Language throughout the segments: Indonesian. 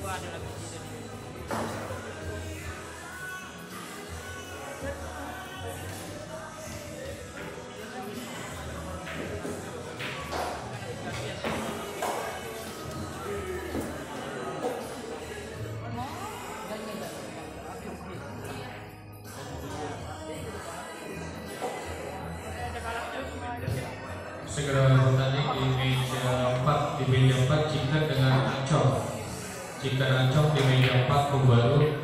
qua nella cucina di Jika kanan di meja 4 pembaru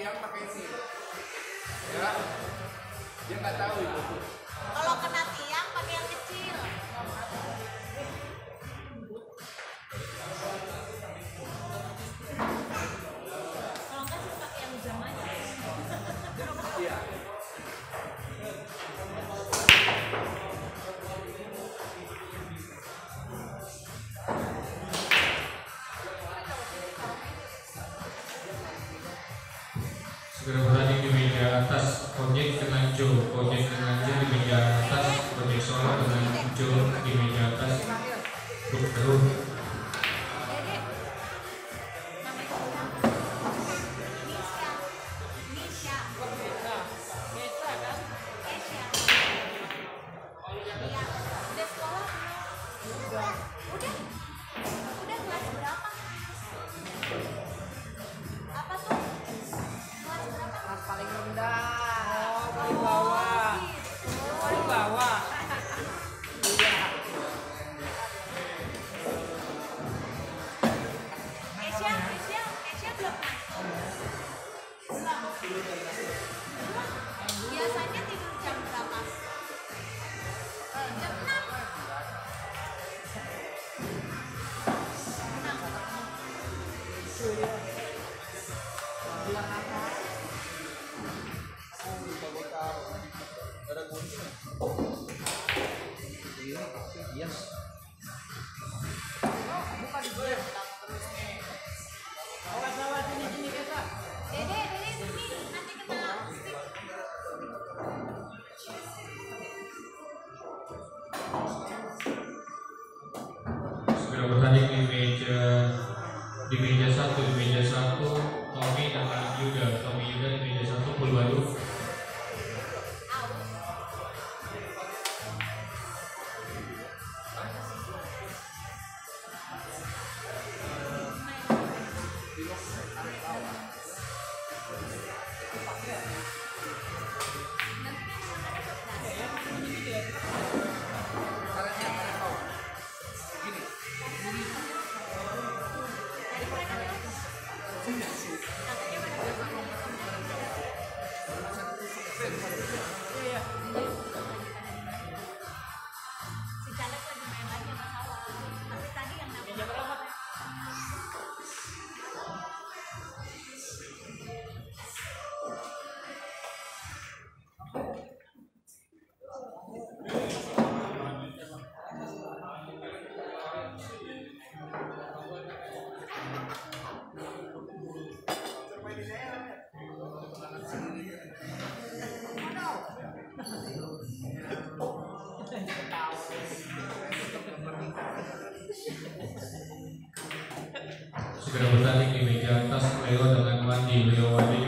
yang pakai sini ya. Dia nggak tahu itu. dengan Jo, Kojek dengan Jo di meja atas, Kojek Solo dengan Jo di meja atas, Buk Teruk sudah bertanding di meja di meja satu. Ya? Yes. segera bertanding di meja atas Leo dengan Mandi. Leo Wadi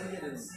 Yes.